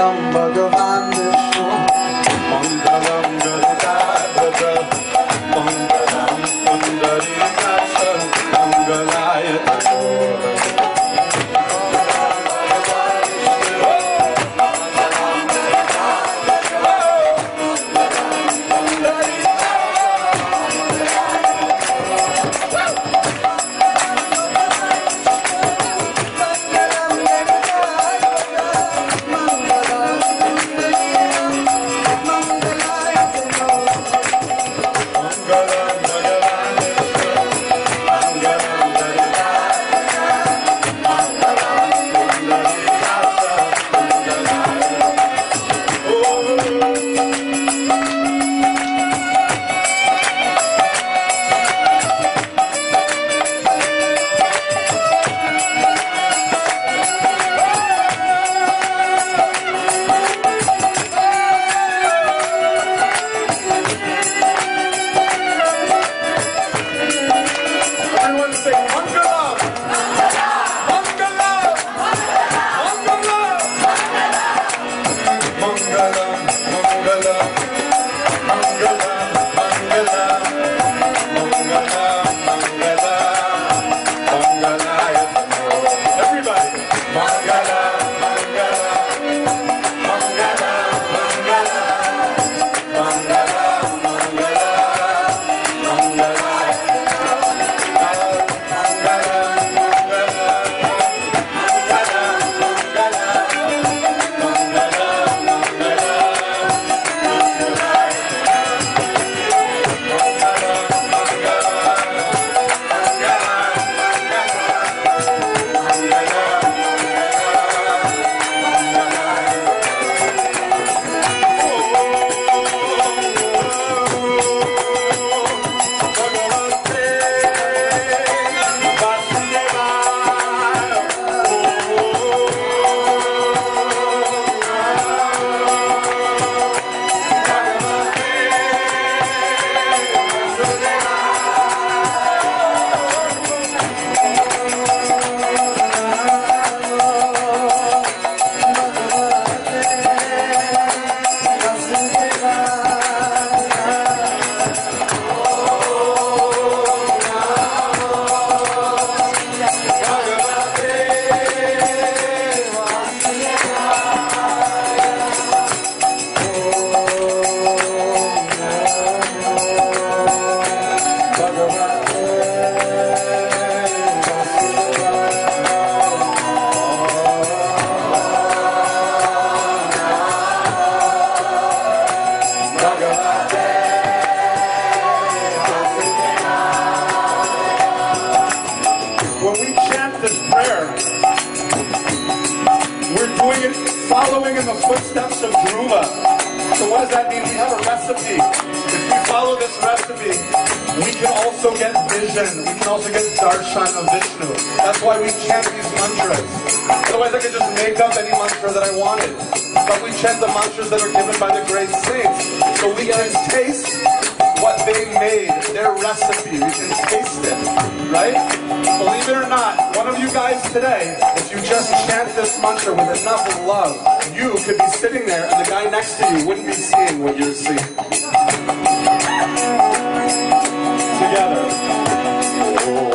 음. Following in the footsteps of Dhruva. So what does that mean? We have a recipe. If we follow this recipe, we can also get vision. We can also get darshan of Vishnu. That's why we chant these mantras. Otherwise, I could just make up any mantra that I wanted. But we chant the mantras that are given by the great saints. So we can taste what they made, their recipe. We can taste it, right? Believe it or not, one of you guys today, if you just chant this mantra with enough love, you could be sitting there and the guy next to you wouldn't be seeing what you're seeing. Together. Oh.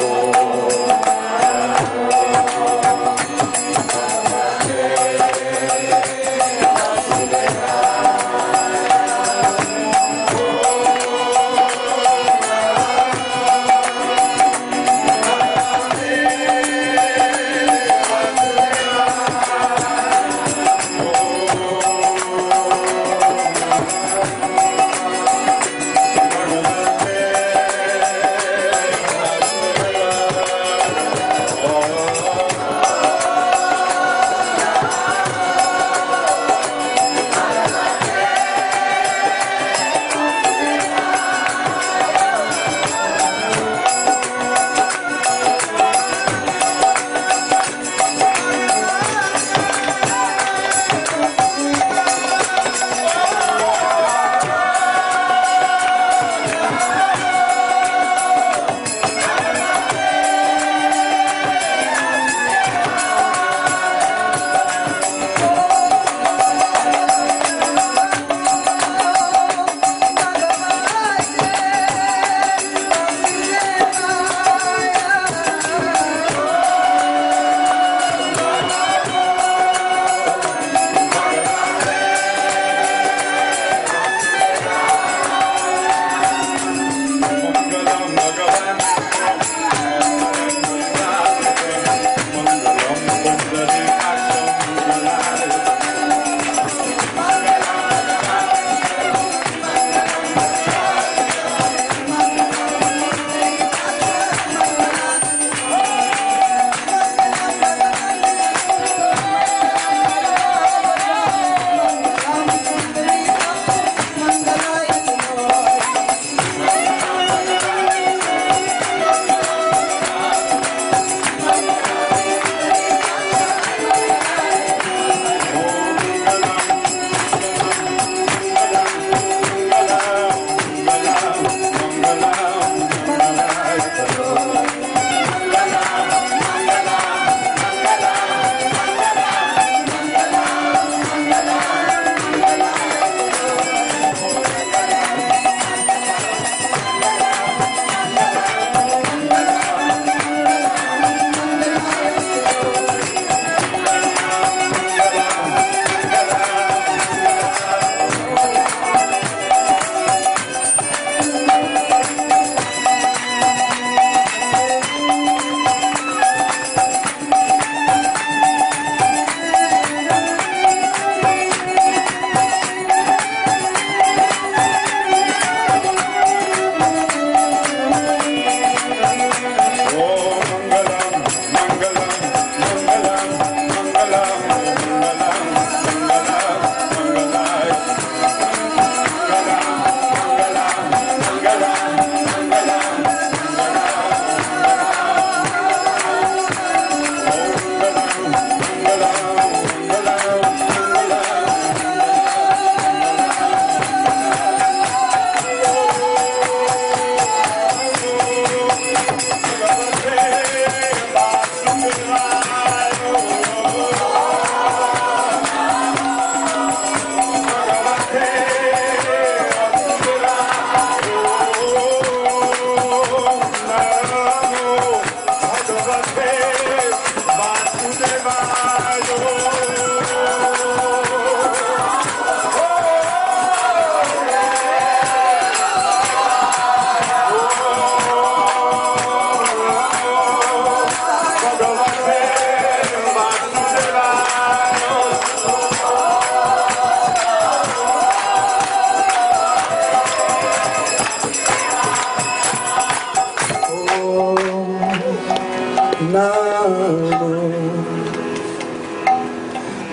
나는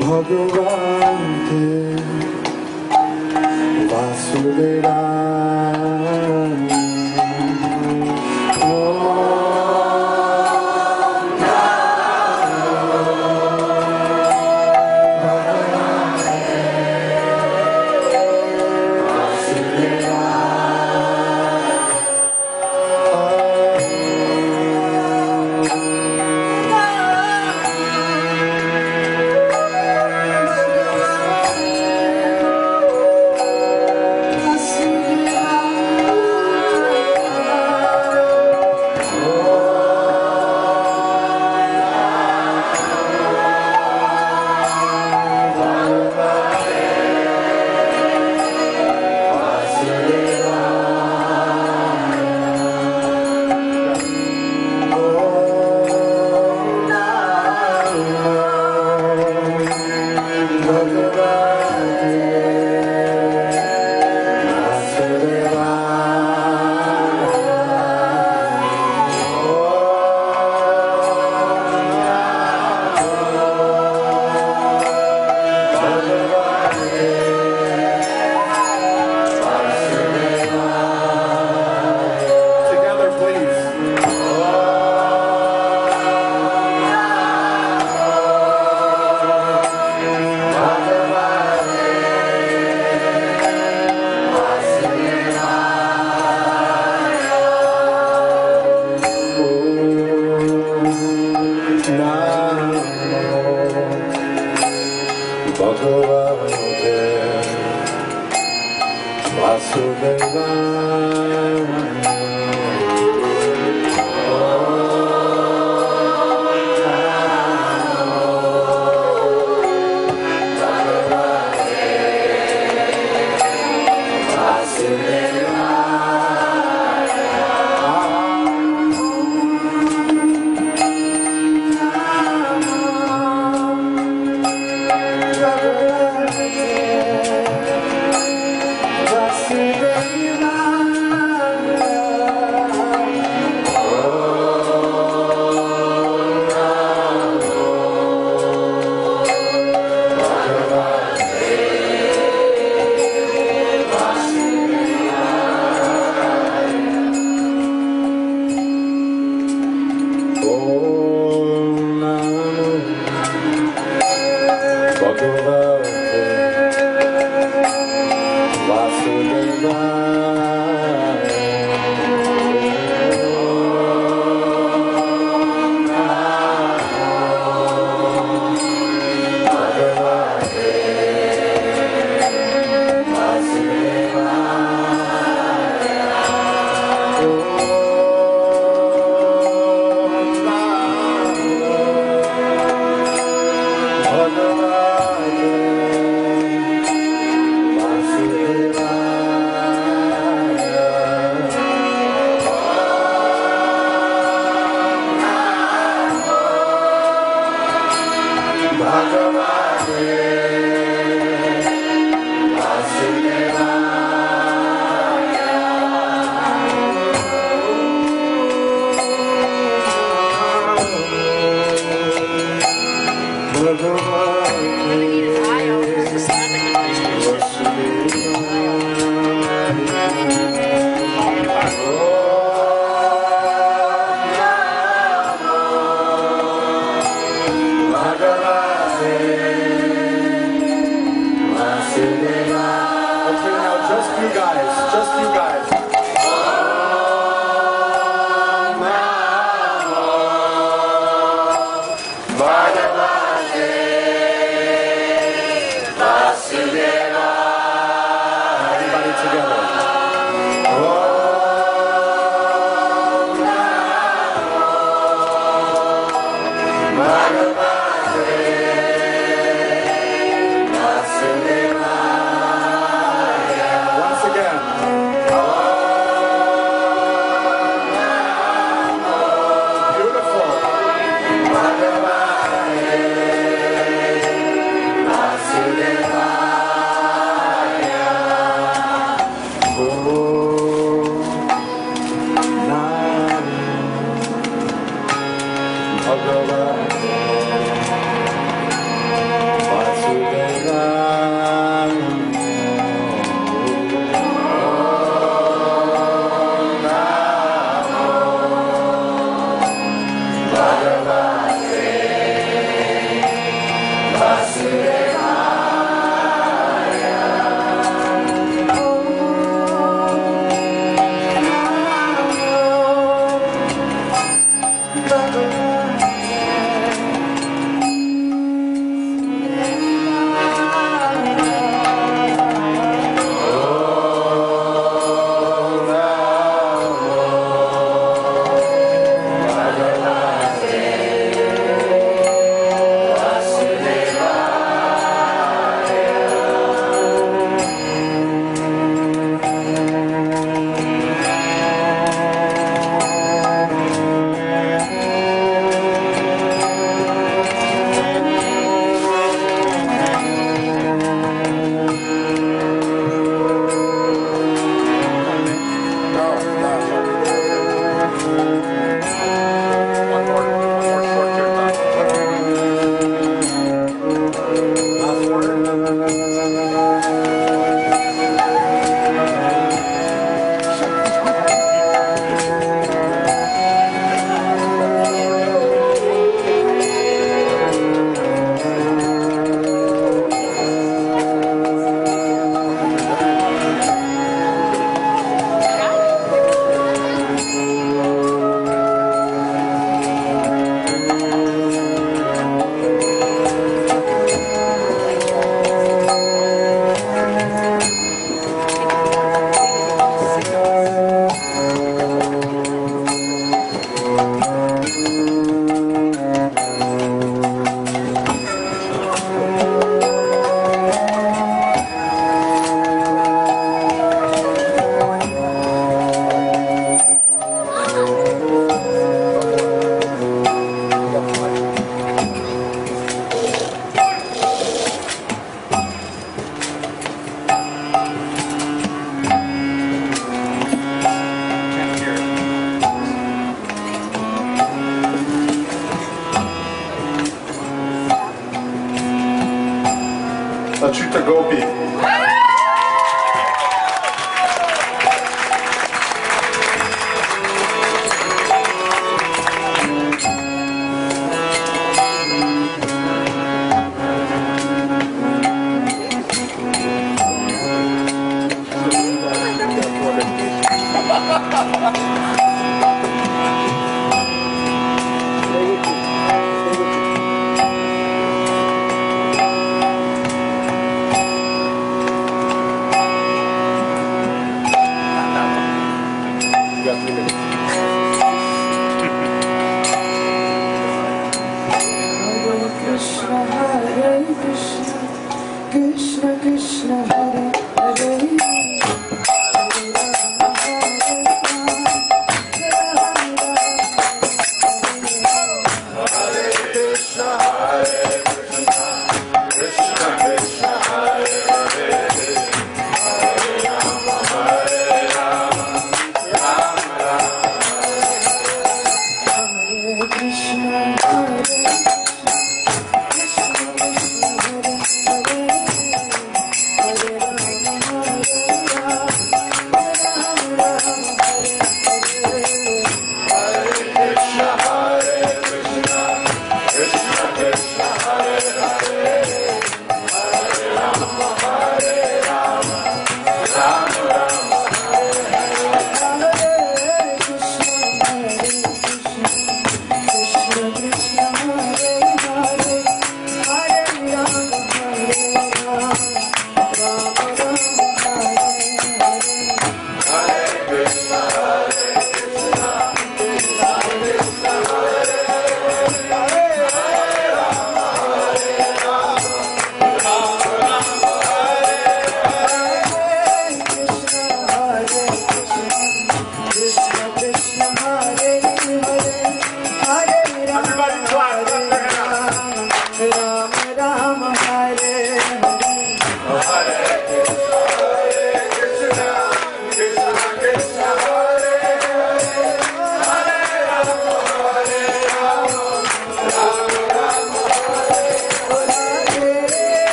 바보가 돼 마술이라 Vasudeva Okay, Bhagavan Vasudevan Tita Golpe.